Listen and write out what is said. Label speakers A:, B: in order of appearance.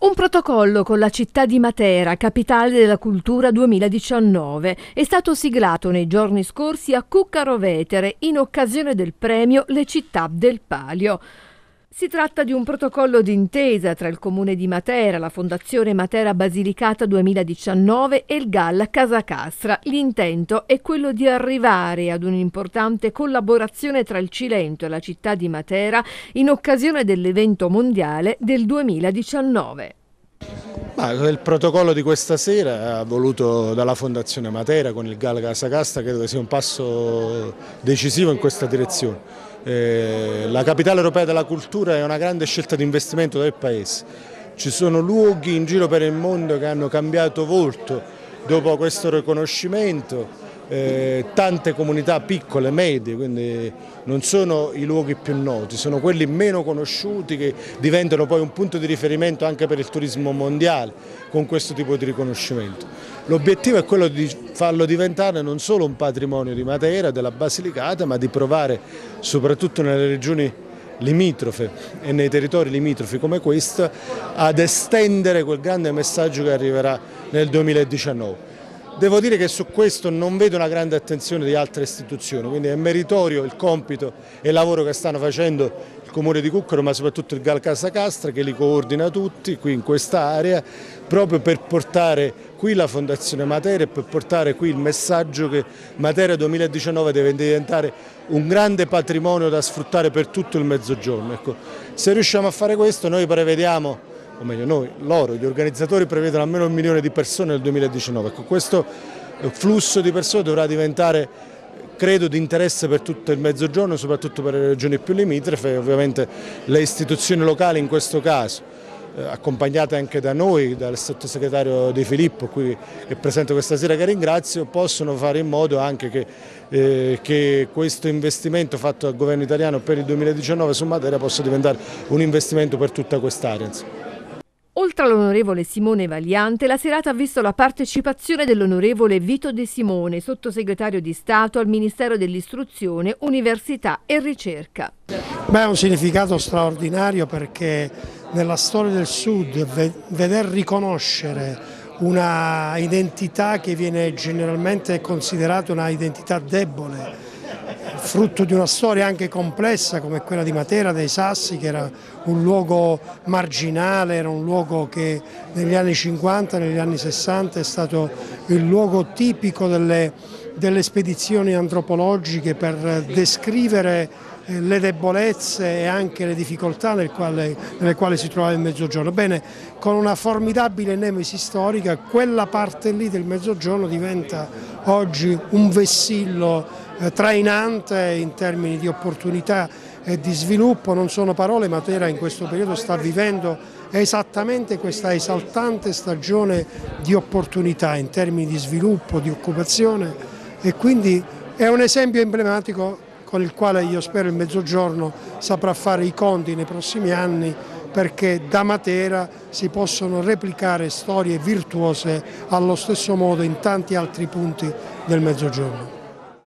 A: Un protocollo con la città di Matera, capitale della cultura 2019, è stato siglato nei giorni scorsi a Cuccaro Vetere in occasione del premio Le città del Palio. Si tratta di un protocollo d'intesa tra il Comune di Matera, la Fondazione Matera Basilicata 2019 e il GAL Casacastra. L'intento è quello di arrivare ad un'importante collaborazione tra il Cilento e la città di Matera in occasione dell'evento mondiale del 2019.
B: Ma il protocollo di questa sera, voluto dalla Fondazione Matera con il GAL Casacastra, credo che sia un passo decisivo in questa direzione eh, la capitale europea della cultura è una grande scelta di investimento del Paese. Ci sono luoghi in giro per il mondo che hanno cambiato volto dopo questo riconoscimento eh, tante comunità piccole, medie, quindi non sono i luoghi più noti, sono quelli meno conosciuti che diventano poi un punto di riferimento anche per il turismo mondiale con questo tipo di riconoscimento. L'obiettivo è quello di farlo diventare non solo un patrimonio di Matera, della Basilicata, ma di provare soprattutto nelle regioni limitrofe e nei territori limitrofi come questo ad estendere quel grande messaggio che arriverà nel 2019. Devo dire che su questo non vedo una grande attenzione di altre istituzioni, quindi è meritorio il compito e il lavoro che stanno facendo il Comune di Cuccaro ma soprattutto il Gal Casa Castra che li coordina tutti qui in questa area proprio per portare qui la Fondazione Matera e per portare qui il messaggio che Matera 2019 deve diventare un grande patrimonio da sfruttare per tutto il mezzogiorno. Ecco, se riusciamo a fare questo noi prevediamo o meglio noi, loro, gli organizzatori prevedono almeno un milione di persone nel 2019. Ecco, questo flusso di persone dovrà diventare credo di interesse per tutto il mezzogiorno, soprattutto per le regioni più limitrofe ovviamente le istituzioni locali in questo caso, eh, accompagnate anche da noi, dal sottosegretario Di Filippo qui è presente questa sera che ringrazio, possono fare in modo anche che, eh, che questo investimento fatto dal governo italiano per il 2019 su Matera possa diventare un investimento per tutta quest'area.
A: Oltre all'onorevole Simone Vagliante, la serata ha visto la partecipazione dell'onorevole Vito De Simone, sottosegretario di Stato al Ministero dell'Istruzione, Università e Ricerca.
C: Beh, ha un significato straordinario perché nella storia del Sud veder riconoscere una identità che viene generalmente considerata una identità debole frutto di una storia anche complessa come quella di Matera dei Sassi che era un luogo marginale, era un luogo che negli anni 50, negli anni 60 è stato il luogo tipico delle, delle spedizioni antropologiche per descrivere le debolezze e anche le difficoltà nel quale, nelle quali si trovava il Mezzogiorno. Bene, con una formidabile nemesi storica, quella parte lì del Mezzogiorno diventa oggi un vessillo eh, trainante in termini di opportunità e di sviluppo, non sono parole, Matera in questo periodo sta vivendo esattamente questa esaltante stagione di opportunità in termini di sviluppo, di occupazione e quindi è un esempio emblematico con il quale io spero il Mezzogiorno saprà fare i conti nei prossimi anni perché da Matera si possono replicare storie virtuose allo stesso modo in tanti altri punti del Mezzogiorno.